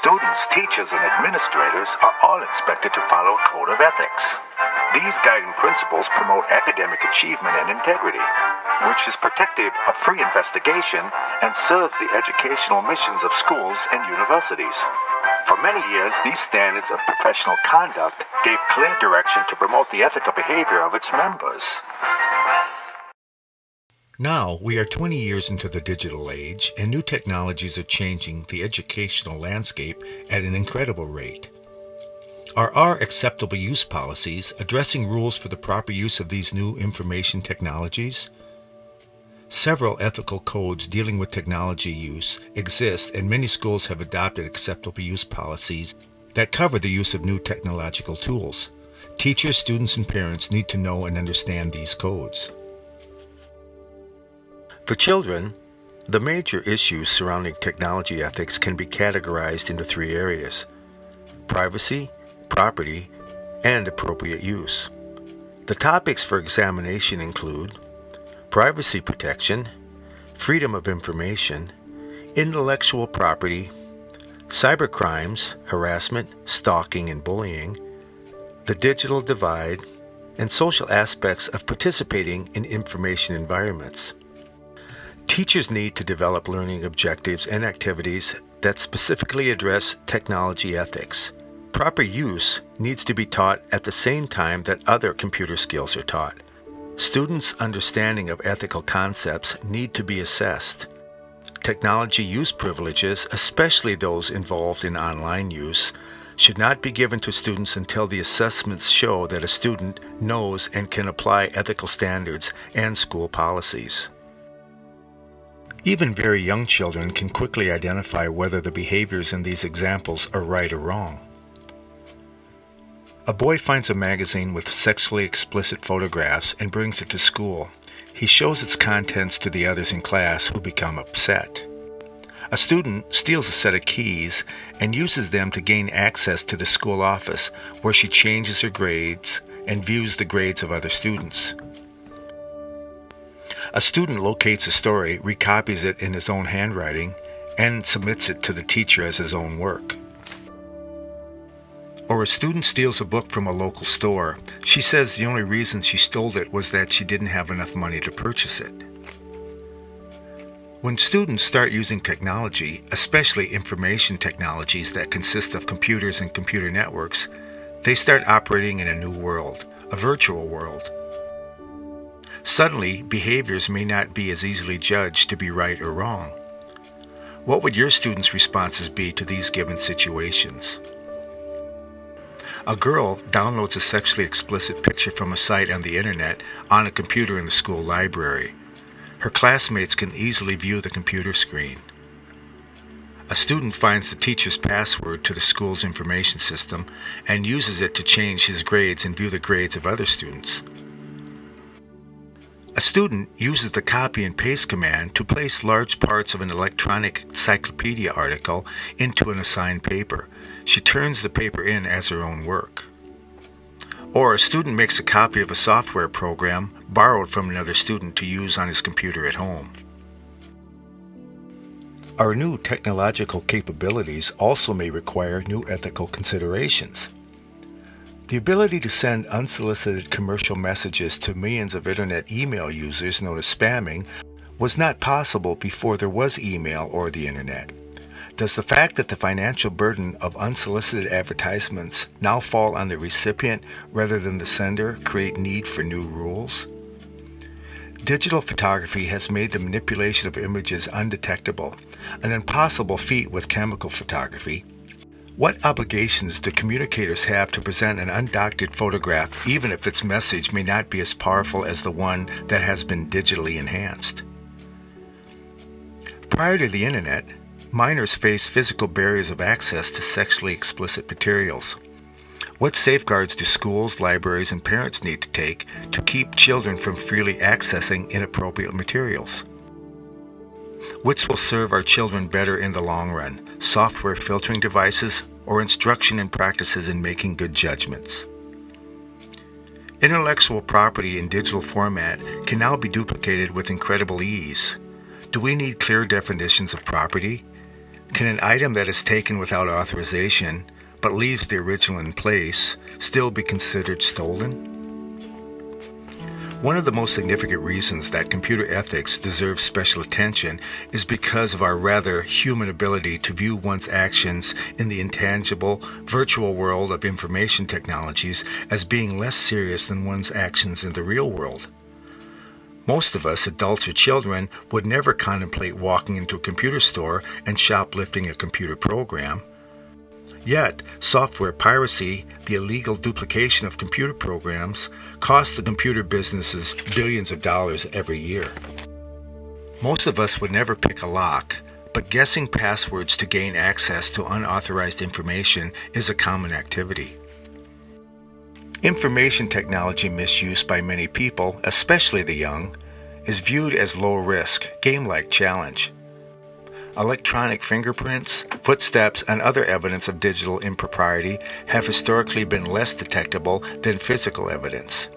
Students, teachers, and administrators are all expected to follow a code of ethics. These guiding principles promote academic achievement and integrity, which is protective of free investigation and serves the educational missions of schools and universities. For many years, these standards of professional conduct gave clear direction to promote the ethical behavior of its members. Now, we are 20 years into the digital age, and new technologies are changing the educational landscape at an incredible rate. Are our acceptable use policies addressing rules for the proper use of these new information technologies? Several ethical codes dealing with technology use exist, and many schools have adopted acceptable use policies that cover the use of new technological tools. Teachers, students, and parents need to know and understand these codes. For children, the major issues surrounding technology ethics can be categorized into three areas privacy, property, and appropriate use. The topics for examination include privacy protection, freedom of information, intellectual property, cybercrimes, harassment, stalking, and bullying, the digital divide, and social aspects of participating in information environments. Teachers need to develop learning objectives and activities that specifically address technology ethics. Proper use needs to be taught at the same time that other computer skills are taught. Students' understanding of ethical concepts need to be assessed. Technology use privileges, especially those involved in online use, should not be given to students until the assessments show that a student knows and can apply ethical standards and school policies. Even very young children can quickly identify whether the behaviors in these examples are right or wrong. A boy finds a magazine with sexually explicit photographs and brings it to school. He shows its contents to the others in class who become upset. A student steals a set of keys and uses them to gain access to the school office where she changes her grades and views the grades of other students. A student locates a story, recopies it in his own handwriting, and submits it to the teacher as his own work. Or a student steals a book from a local store. She says the only reason she stole it was that she didn't have enough money to purchase it. When students start using technology, especially information technologies that consist of computers and computer networks, they start operating in a new world, a virtual world. Suddenly, behaviors may not be as easily judged to be right or wrong. What would your students' responses be to these given situations? A girl downloads a sexually explicit picture from a site on the internet on a computer in the school library. Her classmates can easily view the computer screen. A student finds the teacher's password to the school's information system and uses it to change his grades and view the grades of other students. A student uses the copy and paste command to place large parts of an electronic encyclopedia article into an assigned paper she turns the paper in as her own work. Or a student makes a copy of a software program borrowed from another student to use on his computer at home. Our new technological capabilities also may require new ethical considerations. The ability to send unsolicited commercial messages to millions of internet email users known as spamming was not possible before there was email or the internet. Does the fact that the financial burden of unsolicited advertisements now fall on the recipient rather than the sender create need for new rules? Digital photography has made the manipulation of images undetectable, an impossible feat with chemical photography. What obligations do communicators have to present an undoctored photograph even if its message may not be as powerful as the one that has been digitally enhanced? Prior to the internet, minors face physical barriers of access to sexually explicit materials. What safeguards do schools, libraries, and parents need to take to keep children from freely accessing inappropriate materials? Which will serve our children better in the long run, software filtering devices or instruction and practices in making good judgments? Intellectual property in digital format can now be duplicated with incredible ease. Do we need clear definitions of property? Can an item that is taken without authorization but leaves the original in place still be considered stolen? One of the most significant reasons that computer ethics deserves special attention is because of our rather human ability to view one's actions in the intangible, virtual world of information technologies as being less serious than one's actions in the real world. Most of us, adults or children, would never contemplate walking into a computer store and shoplifting a computer program. Yet, software piracy, the illegal duplication of computer programs, costs the computer businesses billions of dollars every year. Most of us would never pick a lock, but guessing passwords to gain access to unauthorized information is a common activity. Information technology misuse by many people, especially the young, is viewed as low risk, game like challenge electronic fingerprints, footsteps, and other evidence of digital impropriety have historically been less detectable than physical evidence.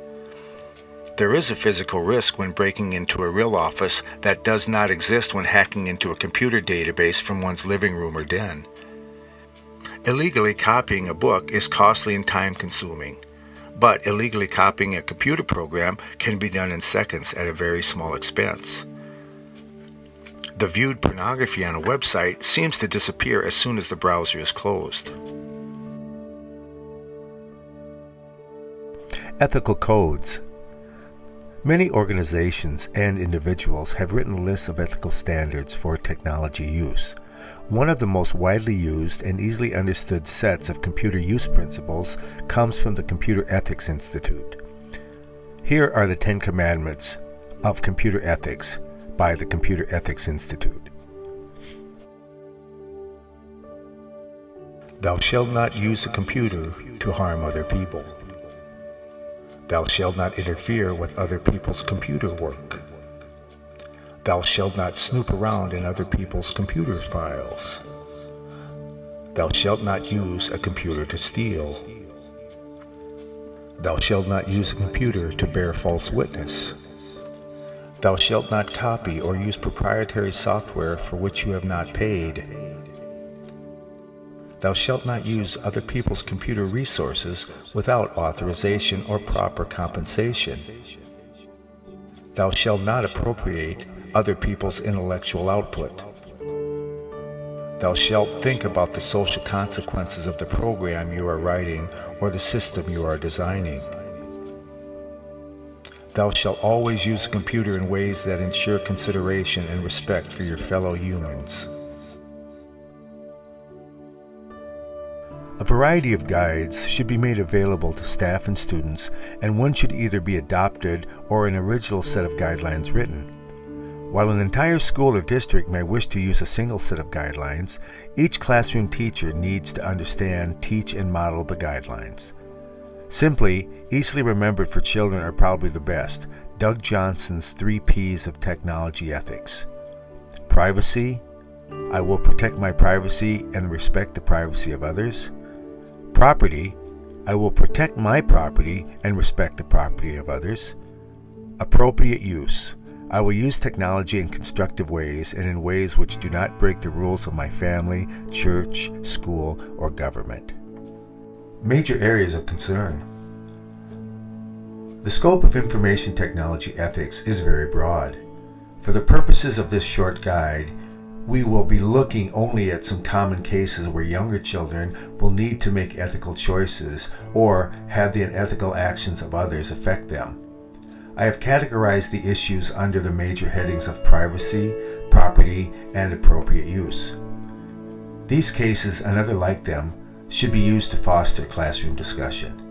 There is a physical risk when breaking into a real office that does not exist when hacking into a computer database from one's living room or den. Illegally copying a book is costly and time consuming, but illegally copying a computer program can be done in seconds at a very small expense. The viewed pornography on a website seems to disappear as soon as the browser is closed. Ethical codes. Many organizations and individuals have written lists of ethical standards for technology use. One of the most widely used and easily understood sets of computer use principles comes from the Computer Ethics Institute. Here are the Ten Commandments of Computer Ethics by the Computer Ethics Institute. Thou shalt not use a computer to harm other people. Thou shalt not interfere with other people's computer work. Thou shalt not snoop around in other people's computer files. Thou shalt not use a computer to steal. Thou shalt not use a computer to bear false witness. Thou shalt not copy or use proprietary software for which you have not paid. Thou shalt not use other people's computer resources without authorization or proper compensation. Thou shalt not appropriate other people's intellectual output. Thou shalt think about the social consequences of the program you are writing or the system you are designing. Thou shalt always use a computer in ways that ensure consideration and respect for your fellow humans. A variety of guides should be made available to staff and students, and one should either be adopted or an original set of guidelines written. While an entire school or district may wish to use a single set of guidelines, each classroom teacher needs to understand, teach, and model the guidelines. Simply, easily remembered for children are probably the best. Doug Johnson's three P's of technology ethics. Privacy, I will protect my privacy and respect the privacy of others. Property, I will protect my property and respect the property of others. Appropriate use, I will use technology in constructive ways and in ways which do not break the rules of my family, church, school, or government. Major areas of concern. The scope of information technology ethics is very broad. For the purposes of this short guide, we will be looking only at some common cases where younger children will need to make ethical choices or have the unethical actions of others affect them. I have categorized the issues under the major headings of privacy, property, and appropriate use. These cases and other like them should be used to foster classroom discussion.